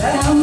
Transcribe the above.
Yeah.